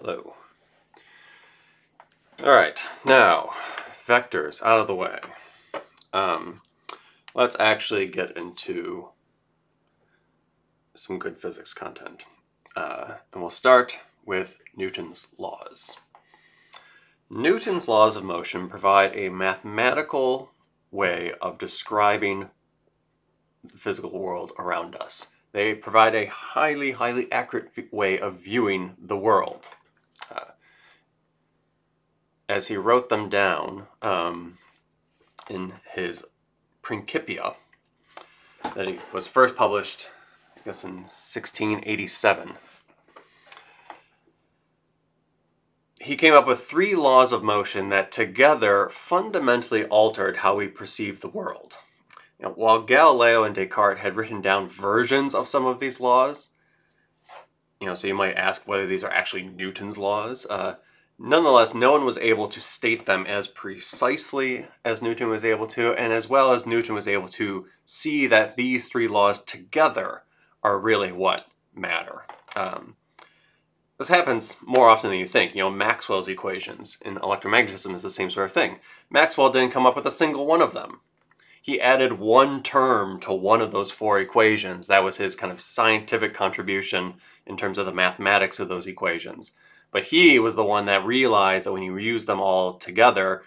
Hello. All right, now vectors out of the way. Um, let's actually get into some good physics content. Uh, and we'll start with Newton's laws. Newton's laws of motion provide a mathematical way of describing the physical world around us. They provide a highly, highly accurate way of viewing the world as he wrote them down um, in his Principia that he was first published, I guess, in 1687. He came up with three laws of motion that together fundamentally altered how we perceive the world. Now, while Galileo and Descartes had written down versions of some of these laws, you know, so you might ask whether these are actually Newton's laws. Uh, Nonetheless, no one was able to state them as precisely as Newton was able to, and as well as Newton was able to see that these three laws together are really what matter. Um, this happens more often than you think. You know, Maxwell's equations in electromagnetism is the same sort of thing. Maxwell didn't come up with a single one of them. He added one term to one of those four equations. That was his kind of scientific contribution in terms of the mathematics of those equations. But he was the one that realized that when you use them all together,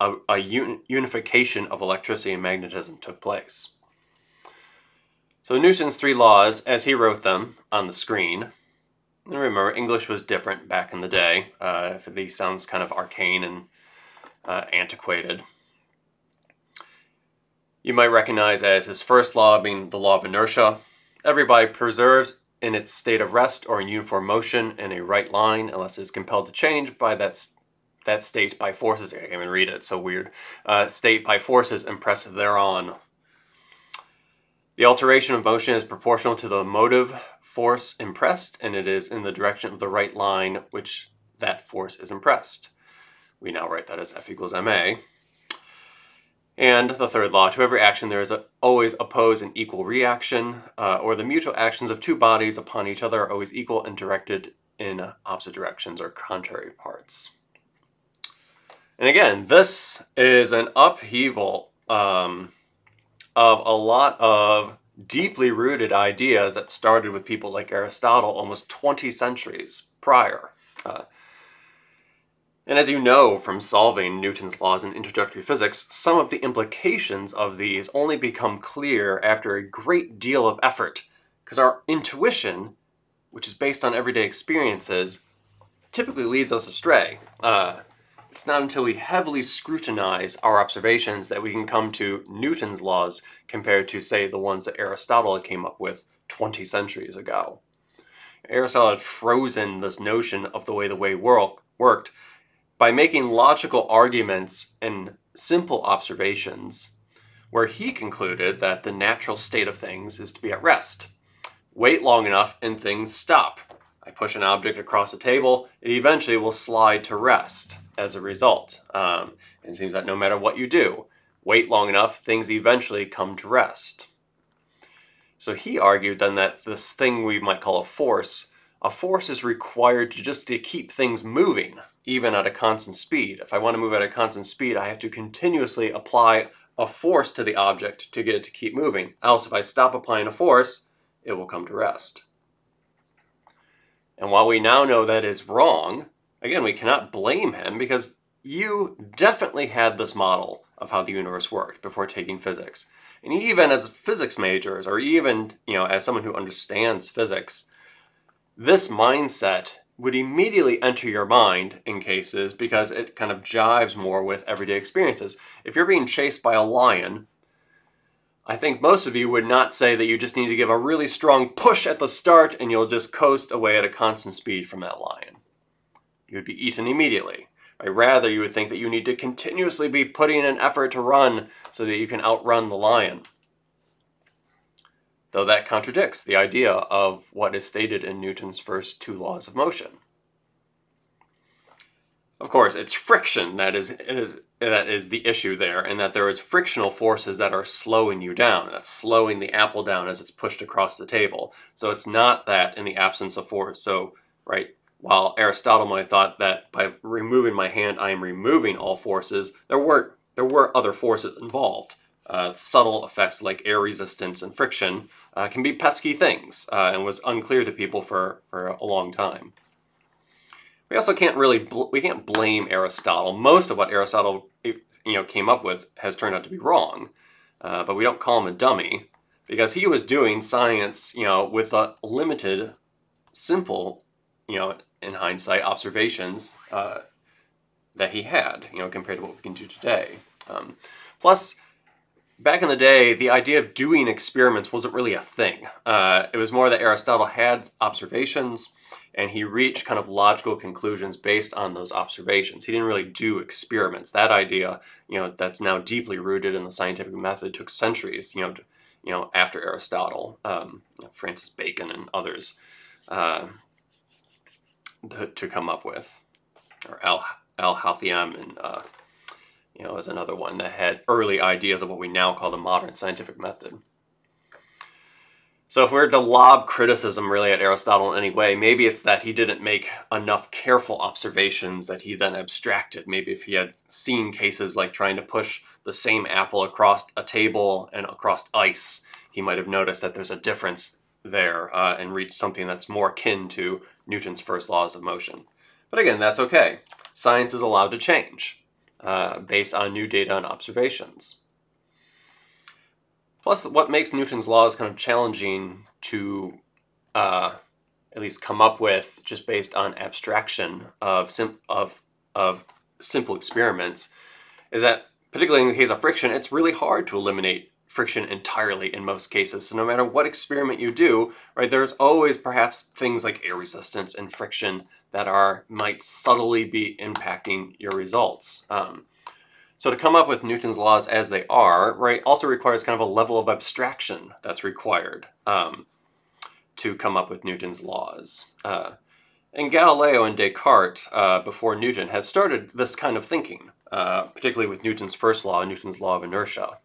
a, a un unification of electricity and magnetism took place. So Newton's three laws, as he wrote them on the screen, and remember, English was different back in the day. Uh, if these sounds kind of arcane and uh, antiquated. You might recognize as his first law being the law of inertia. Everybody preserves in its state of rest or in uniform motion in a right line unless it is compelled to change by that, that state by forces, I can't even read it, it's so weird, uh, state by forces impressed thereon. The alteration of motion is proportional to the motive force impressed and it is in the direction of the right line which that force is impressed. We now write that as F equals ma. And the third law, to every action there is a, always oppose an equal reaction, uh, or the mutual actions of two bodies upon each other are always equal and directed in opposite directions or contrary parts. And again, this is an upheaval um, of a lot of deeply rooted ideas that started with people like Aristotle almost 20 centuries prior. Uh, and as you know from solving Newton's laws in introductory physics, some of the implications of these only become clear after a great deal of effort, because our intuition, which is based on everyday experiences, typically leads us astray. Uh, it's not until we heavily scrutinize our observations that we can come to Newton's laws compared to, say, the ones that Aristotle came up with 20 centuries ago. Aristotle had frozen this notion of the way the way world worked by making logical arguments and simple observations, where he concluded that the natural state of things is to be at rest. Wait long enough and things stop. I push an object across a table, it eventually will slide to rest as a result. Um, it seems that no matter what you do, wait long enough, things eventually come to rest. So he argued then that this thing we might call a force, a force is required to just to keep things moving, even at a constant speed. If I want to move at a constant speed, I have to continuously apply a force to the object to get it to keep moving. Else, if I stop applying a force, it will come to rest. And while we now know that is wrong, again, we cannot blame him because you definitely had this model of how the universe worked before taking physics. And even as physics majors, or even, you know, as someone who understands physics, this mindset would immediately enter your mind in cases because it kind of jives more with everyday experiences. If you're being chased by a lion, I think most of you would not say that you just need to give a really strong push at the start and you'll just coast away at a constant speed from that lion. You would be eaten immediately. Right? Rather, you would think that you need to continuously be putting in an effort to run so that you can outrun the lion though that contradicts the idea of what is stated in Newton's first two laws of motion. Of course, it's friction that is, is, that is the issue there, and that there is frictional forces that are slowing you down. That's slowing the apple down as it's pushed across the table. So it's not that in the absence of force. So, right, while Aristotle might have thought that by removing my hand, I am removing all forces, there were there were other forces involved. Uh, subtle effects like air resistance and friction uh, can be pesky things uh, and was unclear to people for, for a long time. We also can't really we can't blame Aristotle. Most of what Aristotle you know came up with has turned out to be wrong, uh, but we don't call him a dummy because he was doing science you know with a limited, simple, you know in hindsight observations uh, that he had you know compared to what we can do today. Um, plus back in the day, the idea of doing experiments wasn't really a thing. Uh, it was more that Aristotle had observations and he reached kind of logical conclusions based on those observations. He didn't really do experiments. That idea, you know, that's now deeply rooted in the scientific method took centuries, you know, to, you know, after Aristotle, um, Francis Bacon and others, uh, to, to, come up with, or Al, Al Haitham and uh, you know, is another one that had early ideas of what we now call the modern scientific method. So if we are to lob criticism really at Aristotle in any way, maybe it's that he didn't make enough careful observations that he then abstracted. Maybe if he had seen cases like trying to push the same apple across a table and across ice, he might have noticed that there's a difference there uh, and reached something that's more akin to Newton's first laws of motion. But again, that's okay. Science is allowed to change uh, based on new data and observations. Plus, what makes Newton's laws kind of challenging to uh, at least come up with just based on abstraction of, sim of, of simple experiments is that, particularly in the case of friction, it's really hard to eliminate friction entirely in most cases. So no matter what experiment you do, right, there's always perhaps things like air resistance and friction that are might subtly be impacting your results. Um, so to come up with Newton's laws as they are, right, also requires kind of a level of abstraction that's required um, to come up with Newton's laws. Uh, and Galileo and Descartes, uh, before Newton, had started this kind of thinking, uh, particularly with Newton's first law, Newton's law of inertia.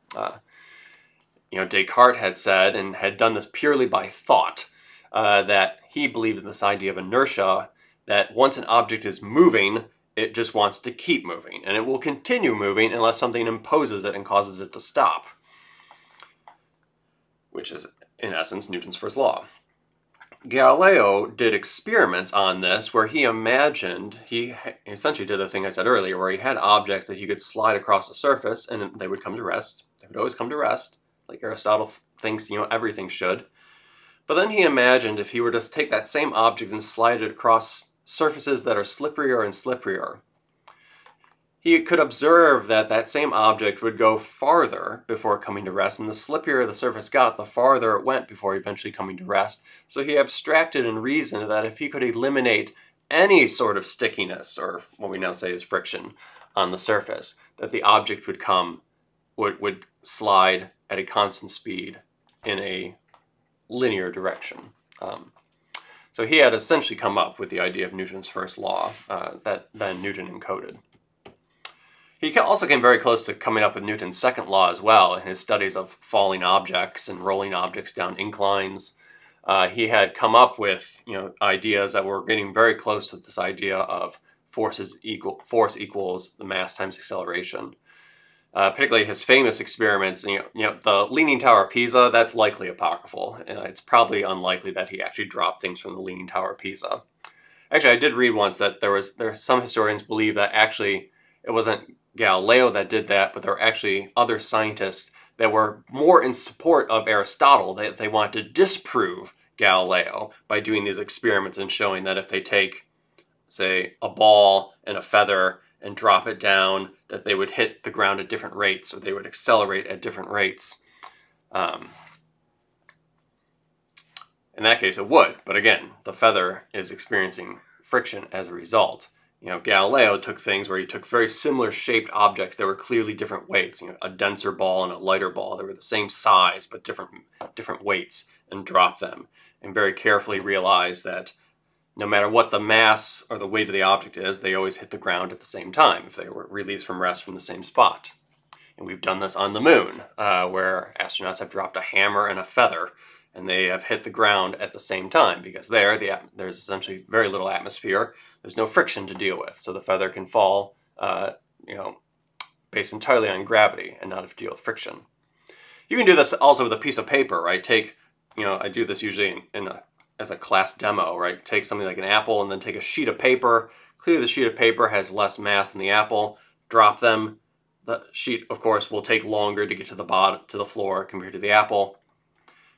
You know, Descartes had said, and had done this purely by thought, uh, that he believed in this idea of inertia, that once an object is moving, it just wants to keep moving, and it will continue moving unless something imposes it and causes it to stop, which is, in essence, Newton's first law. Galileo did experiments on this where he imagined, he essentially did the thing I said earlier, where he had objects that he could slide across the surface and they would come to rest. They would always come to rest like Aristotle thinks, you know, everything should. But then he imagined if he were to take that same object and slide it across surfaces that are slipperier and slipperier, he could observe that that same object would go farther before coming to rest, and the slipperier the surface got, the farther it went before eventually coming to rest. So he abstracted and reasoned that if he could eliminate any sort of stickiness, or what we now say is friction, on the surface, that the object would come, would, would slide at a constant speed in a linear direction. Um, so he had essentially come up with the idea of Newton's first law uh, that then Newton encoded. He also came very close to coming up with Newton's second law as well in his studies of falling objects and rolling objects down inclines. Uh, he had come up with you know ideas that were getting very close to this idea of forces equal force equals the mass times acceleration uh, particularly his famous experiments. You know, you know, the Leaning Tower of Pisa, that's likely apocryphal. Uh, it's probably unlikely that he actually dropped things from the Leaning Tower of Pisa. Actually, I did read once that there was there some historians believe that actually it wasn't Galileo that did that, but there were actually other scientists that were more in support of Aristotle. That they, they wanted to disprove Galileo by doing these experiments and showing that if they take, say, a ball and a feather and drop it down, that they would hit the ground at different rates or they would accelerate at different rates. Um, in that case, it would, but again, the feather is experiencing friction as a result. You know, Galileo took things where he took very similar shaped objects that were clearly different weights, you know, a denser ball and a lighter ball. They were the same size, but different, different weights, and dropped them, and very carefully realized that no matter what the mass or the weight of the object is, they always hit the ground at the same time if they were released from rest from the same spot. And we've done this on the moon, uh, where astronauts have dropped a hammer and a feather, and they have hit the ground at the same time because there the, there's essentially very little atmosphere. There's no friction to deal with, so the feather can fall, uh, you know, based entirely on gravity and not have to deal with friction. You can do this also with a piece of paper, right? Take, you know, I do this usually in, in a, as a class demo, right? Take something like an apple and then take a sheet of paper. Clearly the sheet of paper has less mass than the apple. Drop them. The sheet, of course, will take longer to get to the bottom, to the floor compared to the apple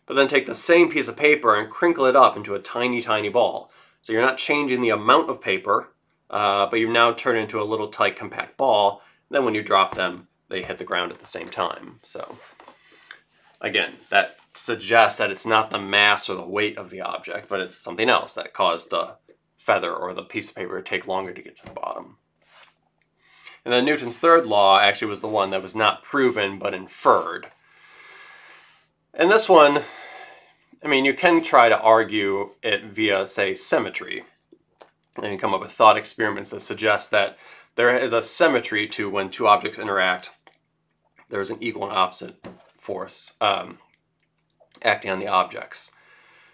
but then take the same piece of paper and crinkle it up into a tiny, tiny ball. So you're not changing the amount of paper, uh, but you've now turned into a little tight, compact ball. Then when you drop them, they hit the ground at the same time. So again, that suggests that it's not the mass or the weight of the object, but it's something else that caused the feather or the piece of paper to take longer to get to the bottom. And then Newton's third law actually was the one that was not proven but inferred. And this one, I mean, you can try to argue it via, say, symmetry. And come up with thought experiments that suggest that there is a symmetry to when two objects interact, there's an equal and opposite force um, acting on the objects.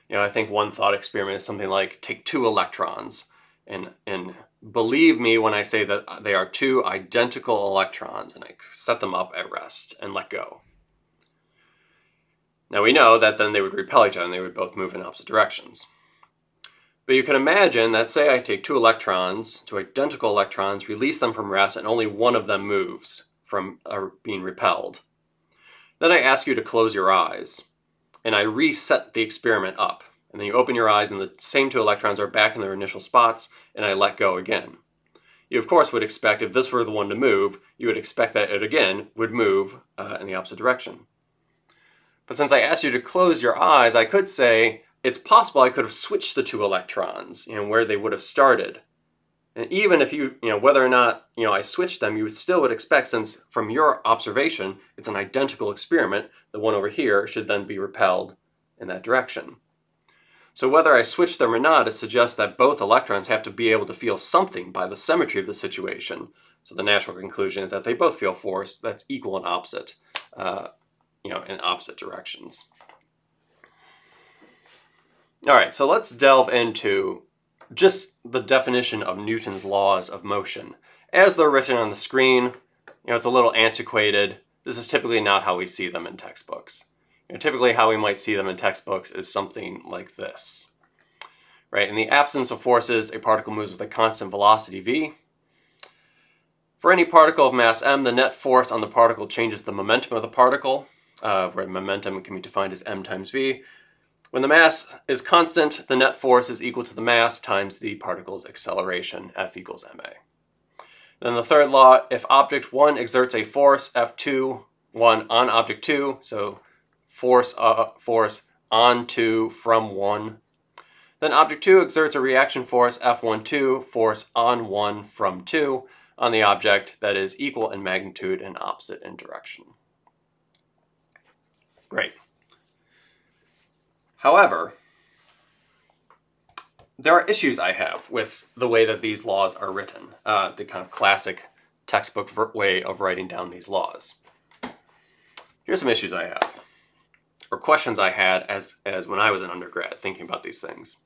You know, I think one thought experiment is something like take two electrons and, and believe me when I say that they are two identical electrons and I set them up at rest and let go. Now we know that then they would repel each other and they would both move in opposite directions. But you can imagine that say I take two electrons, two identical electrons, release them from rest, and only one of them moves from uh, being repelled. Then I ask you to close your eyes, and I reset the experiment up. And then you open your eyes and the same two electrons are back in their initial spots, and I let go again. You of course would expect if this were the one to move, you would expect that it again would move uh, in the opposite direction. But since I asked you to close your eyes, I could say it's possible I could have switched the two electrons, you know, where they would have started. And even if you, you know, whether or not, you know, I switched them, you still would expect, since from your observation, it's an identical experiment, the one over here should then be repelled in that direction. So whether I switch them or not, it suggests that both electrons have to be able to feel something by the symmetry of the situation. So the natural conclusion is that they both feel force that's equal and opposite. Uh, you know, in opposite directions. All right, so let's delve into just the definition of Newton's laws of motion. As they're written on the screen, you know, it's a little antiquated. This is typically not how we see them in textbooks. You know, typically how we might see them in textbooks is something like this. Right, in the absence of forces, a particle moves with a constant velocity v. For any particle of mass m, the net force on the particle changes the momentum of the particle uh, where momentum can be defined as m times v. When the mass is constant, the net force is equal to the mass times the particle's acceleration, F equals ma. Then the third law, if object 1 exerts a force, F2, 1 on object 2, so force, uh, force on 2 from 1. Then object 2 exerts a reaction force, F12, force on 1 from 2, on the object that is equal in magnitude and opposite in direction. Great. However, there are issues I have with the way that these laws are written, uh, the kind of classic textbook way of writing down these laws. Here's some issues I have, or questions I had as, as when I was an undergrad thinking about these things.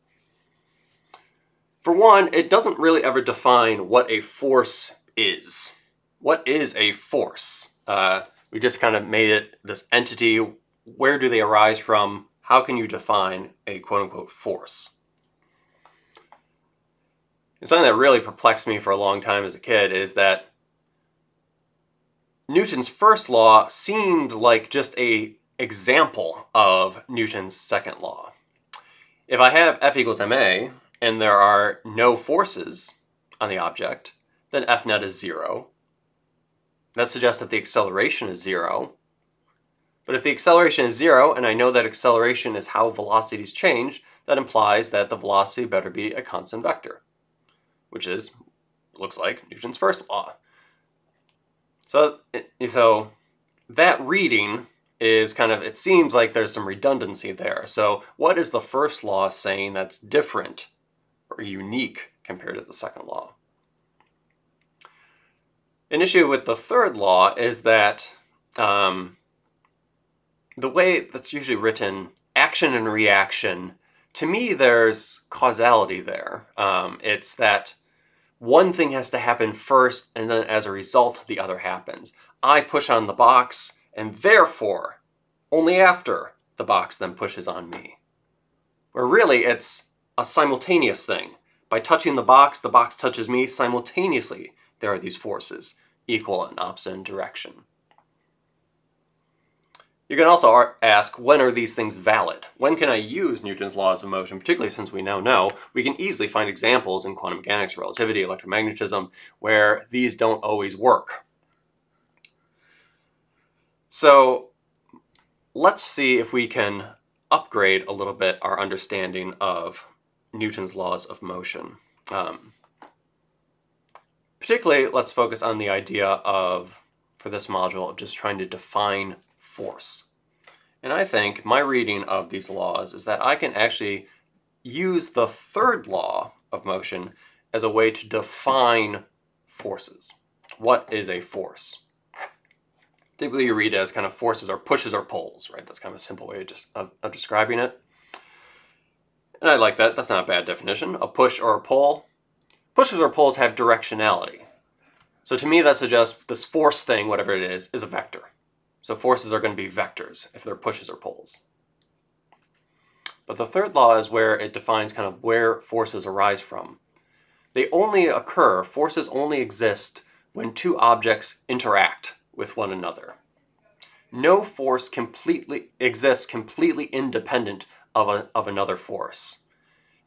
For one, it doesn't really ever define what a force is. What is a force? Uh, we just kind of made it this entity where do they arise from? How can you define a quote unquote force? And something that really perplexed me for a long time as a kid is that Newton's first law seemed like just a example of Newton's second law. If I have F equals ma and there are no forces on the object, then F net is zero. That suggests that the acceleration is zero, but if the acceleration is zero, and I know that acceleration is how velocities change, that implies that the velocity better be a constant vector, which is, looks like, Newton's first law. So, so that reading is kind of, it seems like there's some redundancy there. So what is the first law saying that's different or unique compared to the second law? An issue with the third law is that um, the way that's usually written action and reaction, to me, there's causality there. Um, it's that one thing has to happen first, and then as a result, the other happens. I push on the box, and therefore, only after the box then pushes on me. Where really, it's a simultaneous thing. By touching the box, the box touches me simultaneously. There are these forces, equal and opposite in direction. You can also ask, when are these things valid? When can I use Newton's laws of motion, particularly since we now know we can easily find examples in quantum mechanics, relativity, electromagnetism, where these don't always work. So let's see if we can upgrade a little bit our understanding of Newton's laws of motion. Um, particularly, let's focus on the idea of, for this module, of just trying to define force. And I think my reading of these laws is that I can actually use the third law of motion as a way to define forces. What is a force? Typically you read it as kind of forces or pushes or pulls, right? That's kind of a simple way of, of describing it. And I like that. That's not a bad definition. A push or a pull. Pushes or pulls have directionality. So to me that suggests this force thing, whatever it is, is a vector. So forces are going to be vectors if they're pushes or pulls. But the third law is where it defines kind of where forces arise from. They only occur, forces only exist when two objects interact with one another. No force completely exists completely independent of, a, of another force.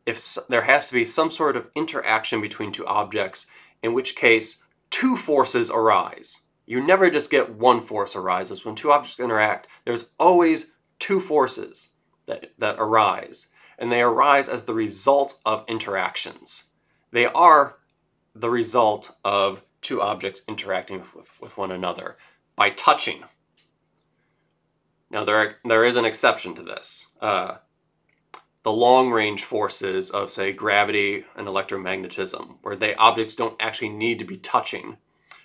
If there has to be some sort of interaction between two objects, in which case two forces arise. You never just get one force arises. When two objects interact, there's always two forces that, that arise, and they arise as the result of interactions. They are the result of two objects interacting with, with one another by touching. Now, there, are, there is an exception to this. Uh, the long-range forces of, say, gravity and electromagnetism, where they objects don't actually need to be touching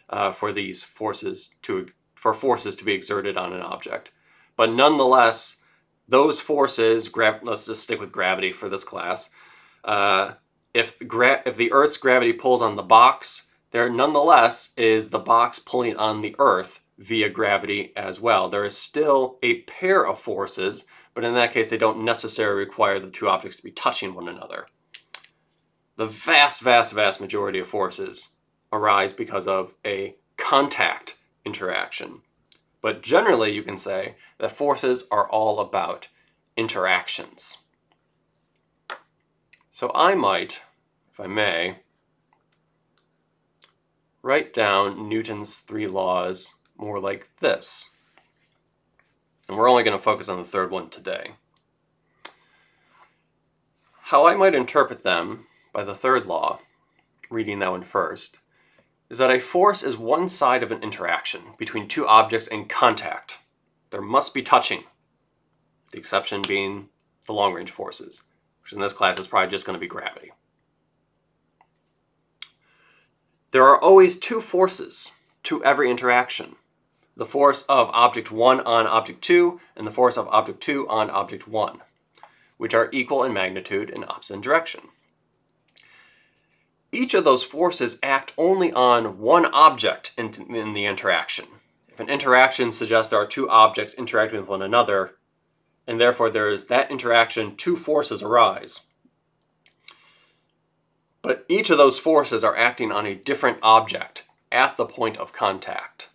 uh, for these forces to for forces to be exerted on an object. But nonetheless, those forces, let's just stick with gravity for this class. Uh, if, if the Earth's gravity pulls on the box, there nonetheless is the box pulling on the Earth via gravity as well. There is still a pair of forces, but in that case they don't necessarily require the two objects to be touching one another. The vast, vast, vast majority of forces arise because of a contact interaction. But generally, you can say that forces are all about interactions. So I might, if I may, write down Newton's three laws more like this. And we're only going to focus on the third one today. How I might interpret them by the third law, reading that one first, is that a force is one side of an interaction between two objects in contact. There must be touching, the exception being the long-range forces, which in this class is probably just going to be gravity. There are always two forces to every interaction. The force of object 1 on object 2 and the force of object 2 on object 1, which are equal in magnitude and opposite in direction each of those forces act only on one object in, in, the interaction. If an interaction suggests there are two objects interacting with one another, and therefore there is that interaction, two forces arise. But each of those forces are acting on a different object at the point of contact.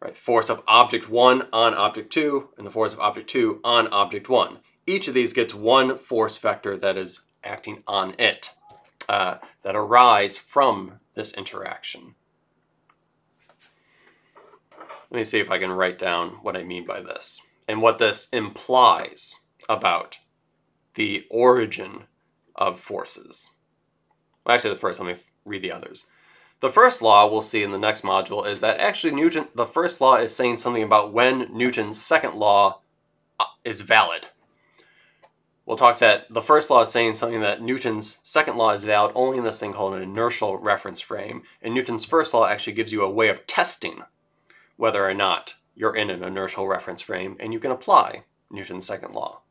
Right? Force of object 1 on object 2, and the force of object 2 on object 1. Each of these gets one force vector that is acting on it uh, that arise from this interaction. Let me see if I can write down what I mean by this and what this implies about the origin of forces. Well, actually, the first, let me read the others. The first law we'll see in the next module is that actually Newton, the first law is saying something about when Newton's second law uh, is valid we'll talk that the first law is saying something that Newton's second law is valid only in this thing called an inertial reference frame. And Newton's first law actually gives you a way of testing whether or not you're in an inertial reference frame and you can apply Newton's second law.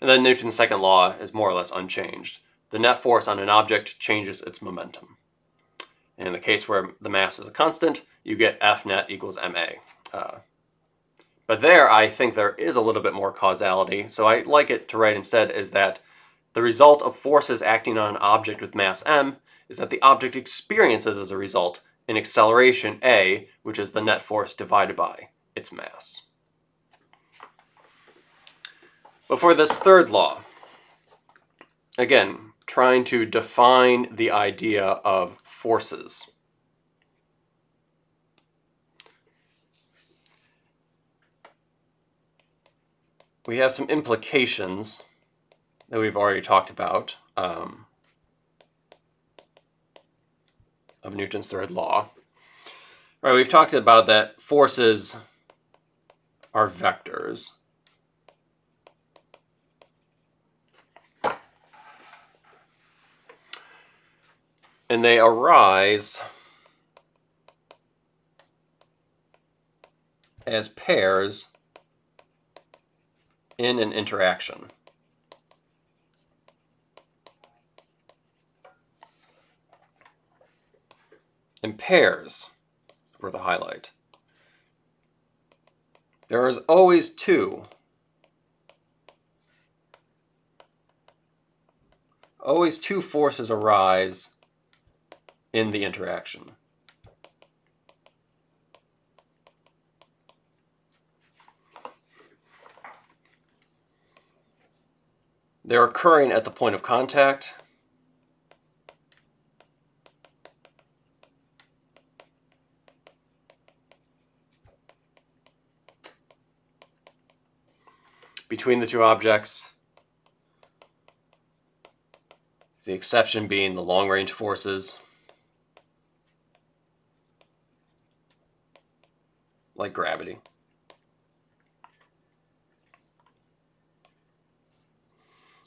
And then Newton's second law is more or less unchanged. The net force on an object changes its momentum. In the case where the mass is a constant, you get F net equals ma. Uh, but there, I think there is a little bit more causality, so I like it to write instead is that the result of forces acting on an object with mass m is that the object experiences as a result an acceleration a, which is the net force divided by its mass. But for this third law, again, trying to define the idea of forces. We have some implications that we've already talked about um, of Newton's third law. All right, we've talked about that forces are vectors. And they arise as pairs in an interaction. And pairs were the highlight. There is always two. Always two forces arise in the interaction. They're occurring at the point of contact. Between the two objects. The exception being the long-range forces. Like gravity.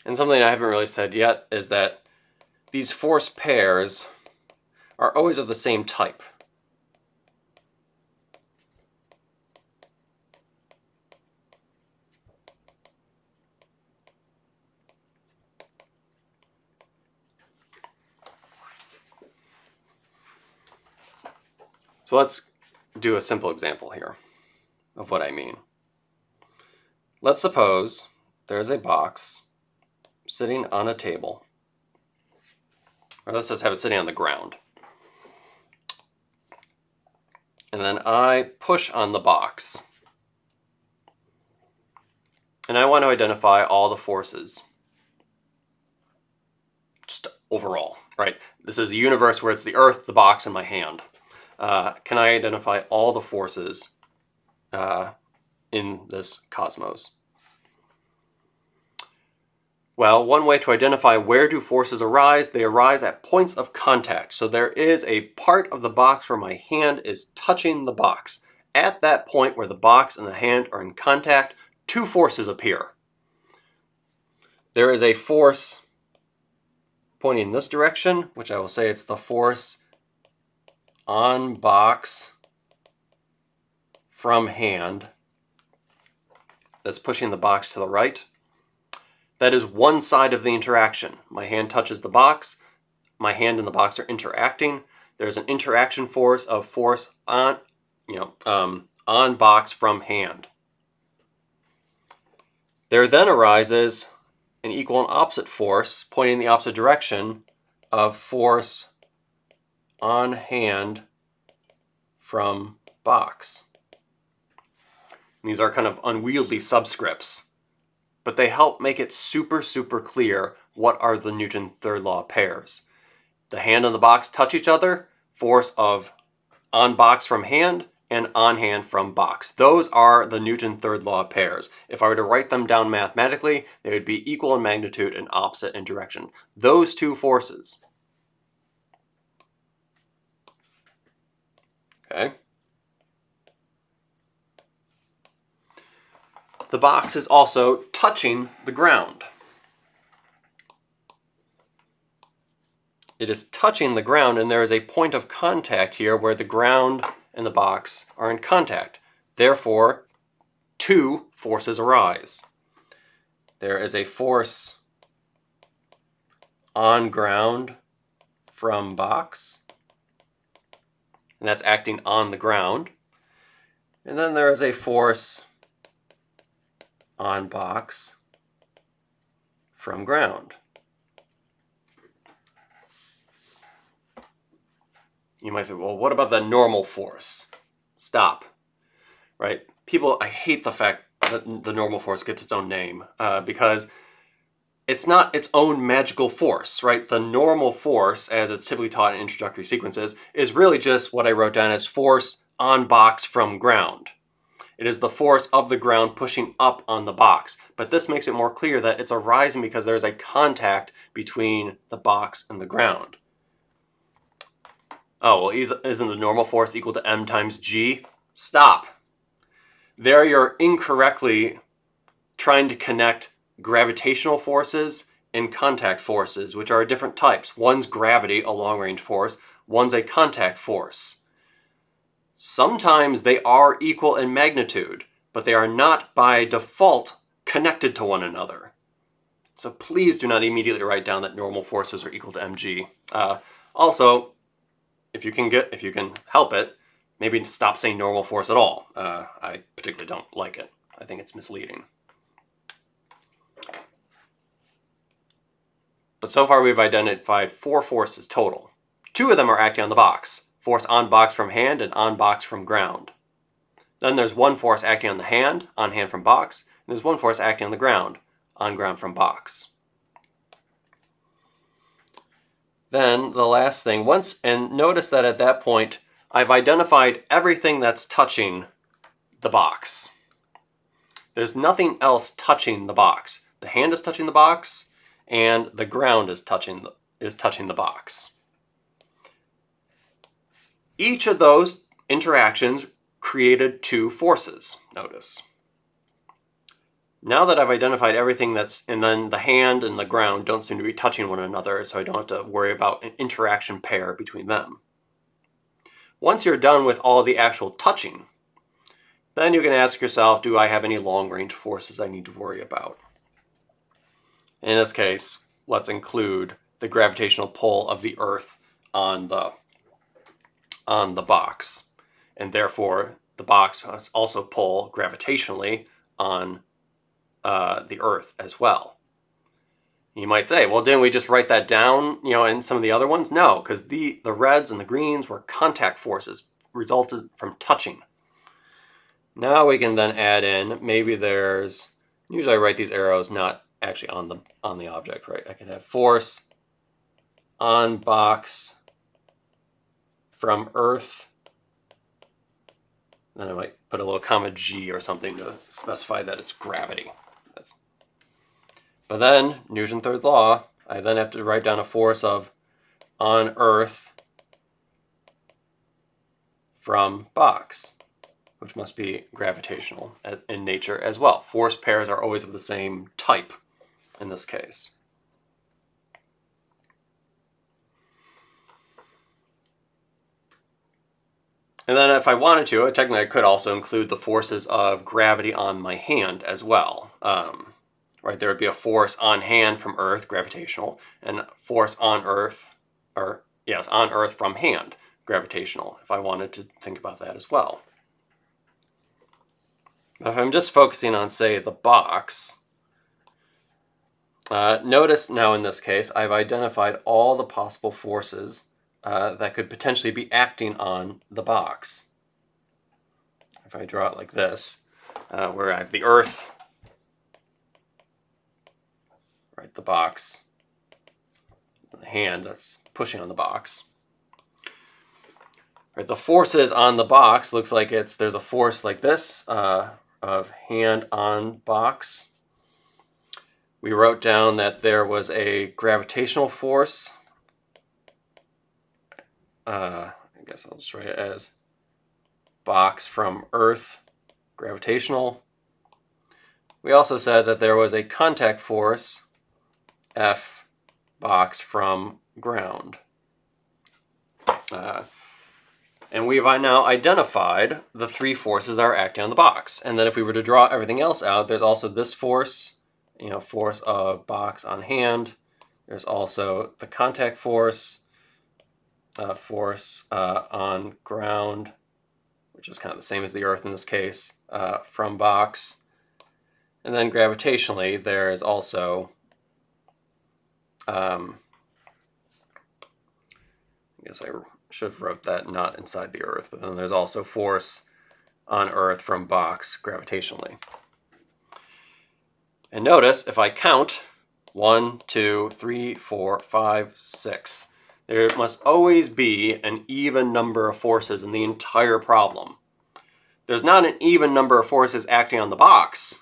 And something I haven't really said yet is that these force pairs are always of the same type. So let's do a simple example here of what I mean. Let's suppose there's a box sitting on a table. Or let's just have it sitting on the ground. And then I push on the box. And I want to identify all the forces. Just overall, right? This is a universe where it's the earth, the box, and my hand. Uh, can I identify all the forces uh, in this cosmos? Well, one way to identify where do forces arise, they arise at points of contact. So there is a part of the box where my hand is touching the box. At that point where the box and the hand are in contact, two forces appear. There is a force pointing in this direction, which I will say it's the force on box from hand that's pushing the box to the right. That is one side of the interaction. My hand touches the box, my hand and the box are interacting. There's an interaction force of force on, you know, um, on box from hand. There then arises an equal and opposite force pointing in the opposite direction of force on hand from box. these are kind of unwieldy subscripts but they help make it super, super clear what are the Newton third law pairs. The hand and the box touch each other, force of on box from hand and on hand from box. Those are the Newton third law pairs. If I were to write them down mathematically, they would be equal in magnitude and opposite in direction. Those two forces. Okay. The box is also touching the ground. It is touching the ground and there is a point of contact here where the ground and the box are in contact. Therefore, two forces arise. there is a force on ground from box, and that's acting on the ground. And then there is a force on box from ground. You might say, well, what about the normal force? Stop. Right? People, I hate the fact that the normal force gets its own name uh, because it's not its own magical force, right? The normal force, as it's typically taught in introductory sequences, is really just what I wrote down as force on box from ground. It is the force of the ground pushing up on the box. But this makes it more clear that it's arising because there's a contact between the box and the ground. Oh, well, isn't the normal force equal to m times g? Stop. There you're incorrectly trying to connect gravitational forces and contact forces, which are different types. One's gravity, a long-range force, one's a contact force. Sometimes they are equal in magnitude, but they are not by default connected to one another. So please do not immediately write down that normal forces are equal to mg. Uh, also, if you can get, if you can help it, maybe stop saying normal force at all. Uh, I particularly don't like it. I think it's misleading. But so far we've identified four forces total. Two of them are acting on the box force on box from hand and on box from ground. Then there's one force acting on the hand, on hand from box, and there's one force acting on the ground, on ground from box. Then the last thing, once, and notice that at that point, I've identified everything that's touching the box. There's nothing else touching the box. The hand is touching the box, and the ground is touching the, is touching the box. Each of those interactions created two forces, notice. Now that I've identified everything that's, and then the hand and the ground don't seem to be touching one another, so I don't have to worry about an interaction pair between them. Once you're done with all the actual touching, then you can ask yourself, do I have any long-range forces I need to worry about? In this case, let's include the gravitational pull of the Earth on the on the box. And therefore, the box must also pull gravitationally on uh, the Earth as well. You might say, well, didn't we just write that down, you know, in some of the other ones? No, because the, the reds and the greens were contact forces resulted from touching. Now we can then add in, maybe there's, usually I write these arrows not actually on the on the object, right? I can have force on box from Earth. Then I might put a little comma G or something to specify that it's gravity. That's... But then, Newton's third law, I then have to write down a force of on Earth from box, which must be gravitational in nature as well. Force pairs are always of the same type in this case. And then if I wanted to, technically I could also include the forces of gravity on my hand as well. Um, right, there would be a force on hand from Earth, gravitational, and force on Earth, or yes, on Earth from hand, gravitational, if I wanted to think about that as well. But if I'm just focusing on, say, the box, uh, notice now in this case, I've identified all the possible forces uh, that could potentially be acting on the box. If I draw it like this, uh, where I have the earth, right, the box, the hand that's pushing on the box. Right, the forces on the box looks like it's there's a force like this uh, of hand on box. We wrote down that there was a gravitational force uh, I guess I'll just write it as box from Earth gravitational. We also said that there was a contact force F box from ground. Uh, and we've now identified the three forces that are acting on the box. And then if we were to draw everything else out, there's also this force you know, force of box on hand. There's also the contact force, uh, force uh, on ground, which is kind of the same as the Earth in this case, uh, from box. And then gravitationally, there is also um, I guess I should have wrote that not inside the Earth, but then there's also force on Earth from box gravitationally. And notice if I count one, two, three, four, five, six, there must always be an even number of forces in the entire problem. There's not an even number of forces acting on the box.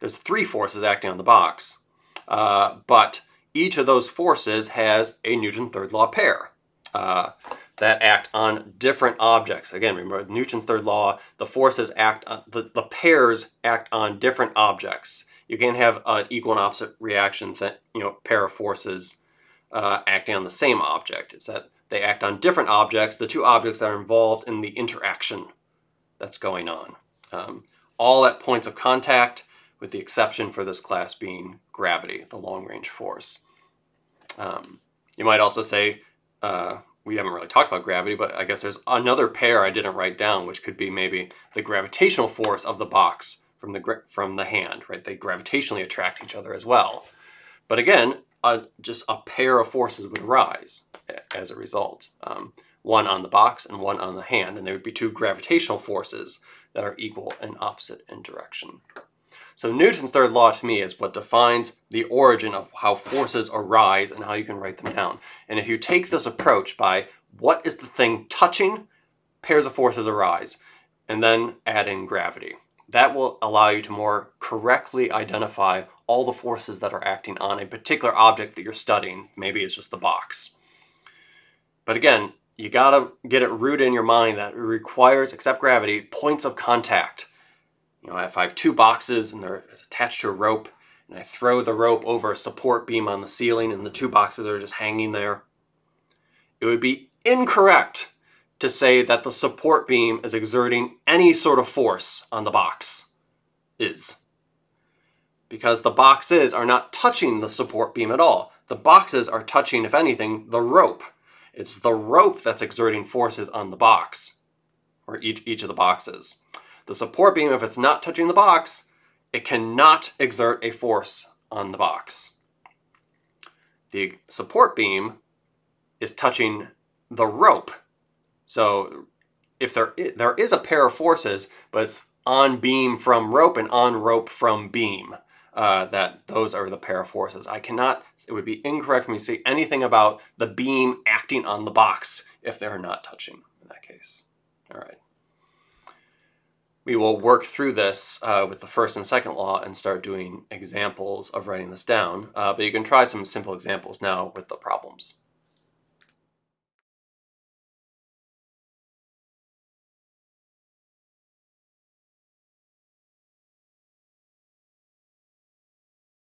There's three forces acting on the box. Uh, but each of those forces has a Newton third law pair uh, that act on different objects. Again, remember Newton's third law, the forces act, on, the, the pairs act on different objects. You can't have an equal and opposite reaction, you know, pair of forces uh, acting on the same object. It's that they act on different objects, the two objects that are involved in the interaction that's going on. Um, all at points of contact, with the exception for this class being gravity, the long-range force. Um, you might also say, uh, we haven't really talked about gravity, but I guess there's another pair I didn't write down, which could be maybe the gravitational force of the box from the from the hand, right? They gravitationally attract each other as well. But again, just a pair of forces would arise as a result. Um, one on the box and one on the hand, and there would be two gravitational forces that are equal and opposite in direction. So Newton's third law to me is what defines the origin of how forces arise and how you can write them down. And if you take this approach by what is the thing touching, pairs of forces arise, and then add in gravity. That will allow you to more correctly identify all the forces that are acting on a particular object that you're studying. Maybe it's just the box. But again, you gotta get it rooted in your mind that it requires, except gravity, points of contact. You know, if I have two boxes and they're attached to a rope, and I throw the rope over a support beam on the ceiling and the two boxes are just hanging there, it would be incorrect to say that the support beam is exerting any sort of force on the box. Is. Because the boxes are not touching the support beam at all. The boxes are touching, if anything, the rope. It's the rope that's exerting forces on the box, or each, each of the boxes. The support beam, if it's not touching the box, it cannot exert a force on the box. The support beam is touching the rope. So if there is, there is a pair of forces, but it's on beam from rope and on rope from beam, uh, that those are the pair of forces. I cannot, it would be incorrect for me to say anything about the beam acting on the box if they're not touching in that case. All right we will work through this uh, with the first and second law and start doing examples of writing this down. Uh, but you can try some simple examples now with the problems.